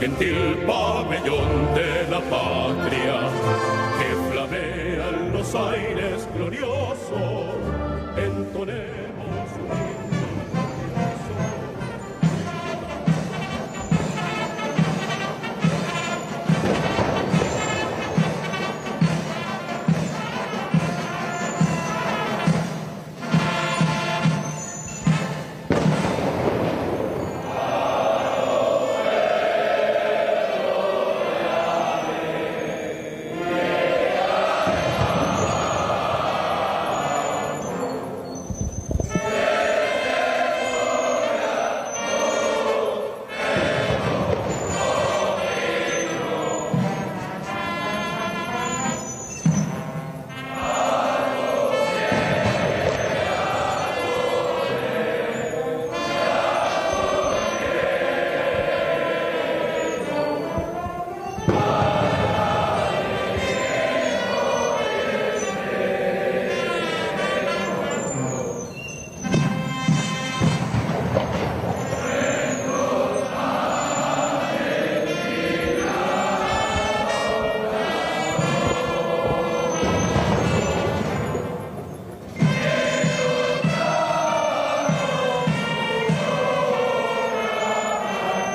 gentil pabellón de la patria que flamea en los aires gloriosos.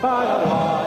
Paraguayos, República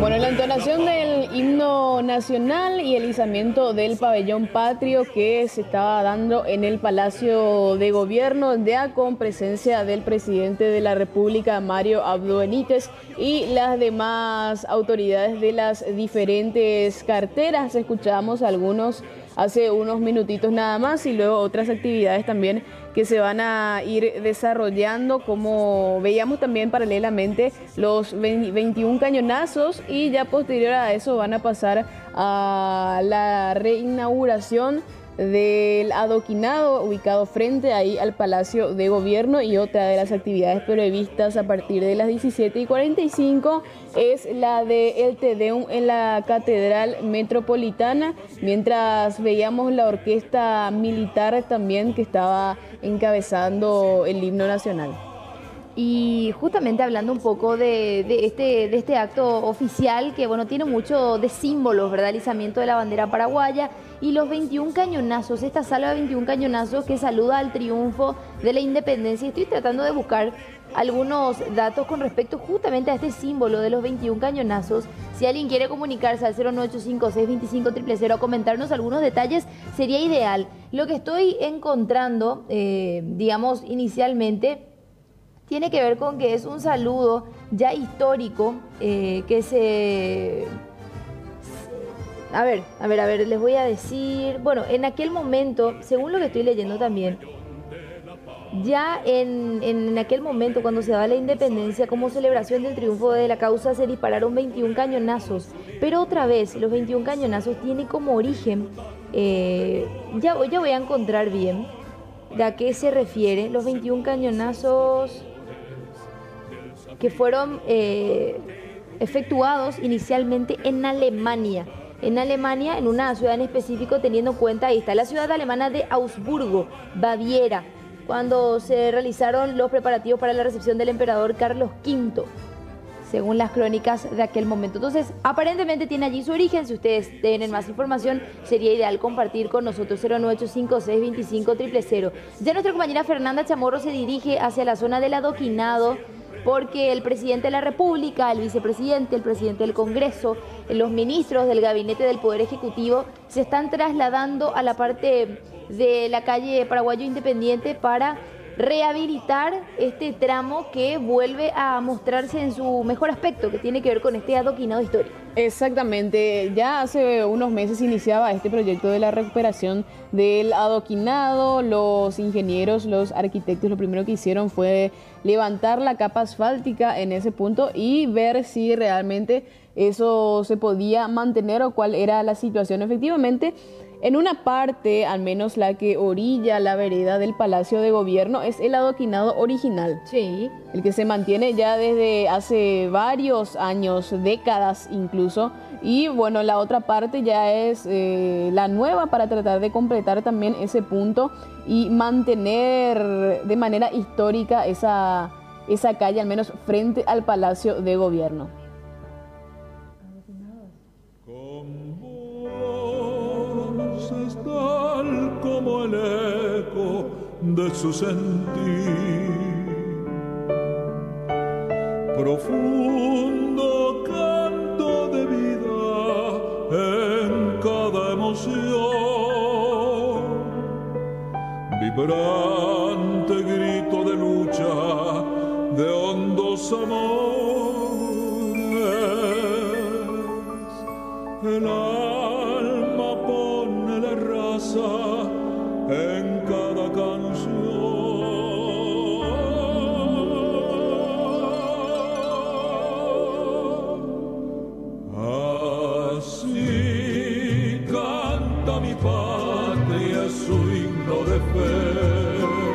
Bueno, la entonación del himno nacional y el izamiento del pabellón patrio que se estaba dando en el Palacio de Gobierno, ya con presencia del presidente de la República, Mario Abdo Benítez, y las demás autoridades de las diferentes carteras. Escuchamos algunos hace unos minutitos nada más y luego otras actividades también que se van a ir desarrollando, como veíamos también paralelamente los 20 21 cañonazos y ya posterior a eso van a pasar a la reinauguración del adoquinado ubicado frente ahí al Palacio de Gobierno y otra de las actividades previstas a partir de las 17 y 45 es la de el Tedeum en la Catedral Metropolitana, mientras veíamos la orquesta militar también que estaba encabezando el himno nacional. Y justamente hablando un poco de, este, de este acto oficial que bueno, tiene mucho de símbolos, ¿verdad? El izamiento de la bandera paraguaya y los 21 cañonazos, esta sala de 21 cañonazos que saluda al triunfo de la independencia. Estoy tratando de buscar algunos datos con respecto justamente a este símbolo de los 21 cañonazos. Si alguien quiere comunicarse al 098562500 o comentarnos algunos detalles, sería ideal. Lo que estoy encontrando, eh, digamos, inicialmente tiene que ver con que es un saludo ya histórico eh, que se... A ver, a ver, a ver, les voy a decir... Bueno, en aquel momento, según lo que estoy leyendo también, ya en, en aquel momento, cuando se daba la independencia, como celebración del triunfo de la causa, se dispararon 21 cañonazos. Pero otra vez, los 21 cañonazos tienen como origen, eh, ya, ya voy a encontrar bien de a qué se refiere, los 21 cañonazos que fueron eh, efectuados inicialmente en Alemania. En Alemania, en una ciudad en específico, teniendo en cuenta, ahí está la ciudad alemana de Augsburgo, Baviera. cuando se realizaron los preparativos para la recepción del emperador Carlos V según las crónicas de aquel momento. Entonces, aparentemente tiene allí su origen. Si ustedes tienen más información, sería ideal compartir con nosotros 0985625 Ya nuestra compañera Fernanda Chamorro se dirige hacia la zona del adoquinado porque el presidente de la República, el vicepresidente, el presidente del Congreso, los ministros del gabinete del Poder Ejecutivo se están trasladando a la parte de la calle Paraguayo Independiente para rehabilitar este tramo que vuelve a mostrarse en su mejor aspecto, que tiene que ver con este adoquinado histórico. Exactamente, ya hace unos meses iniciaba este proyecto de la recuperación del adoquinado, los ingenieros, los arquitectos lo primero que hicieron fue levantar la capa asfáltica en ese punto y ver si realmente eso se podía mantener o cuál era la situación efectivamente. En una parte, al menos la que orilla la vereda del Palacio de Gobierno, es el adoquinado original. Sí. El que se mantiene ya desde hace varios años, décadas incluso. Y bueno, la otra parte ya es eh, la nueva para tratar de completar también ese punto y mantener de manera histórica esa, esa calle, al menos frente al Palacio de Gobierno. Como el eco de su sentir. Profundo canto de vida en cada emoción. Vibrante grito de lucha de hondos amores. El raza en cada canción. Así canta mi patria su himno de fe.